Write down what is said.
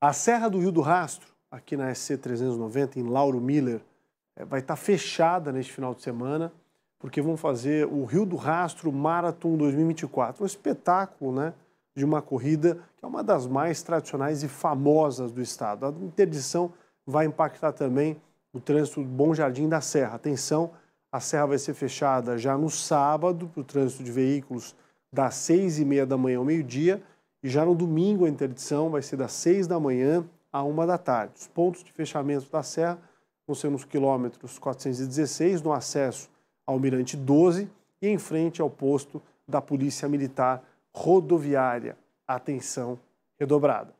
A Serra do Rio do Rastro, aqui na SC 390, em Lauro Miller, é, vai estar fechada neste final de semana, porque vão fazer o Rio do Rastro Marathon 2024, um espetáculo né, de uma corrida que é uma das mais tradicionais e famosas do estado. A interdição vai impactar também o trânsito do Bom Jardim da Serra. Atenção, a serra vai ser fechada já no sábado para o trânsito de veículos das seis e meia da manhã ao meio-dia e já no domingo a interdição vai ser das seis da manhã à uma da tarde. Os pontos de fechamento da serra vão ser nos quilômetros 416, no acesso ao Mirante 12 e em frente ao posto da Polícia Militar Rodoviária. Atenção redobrada.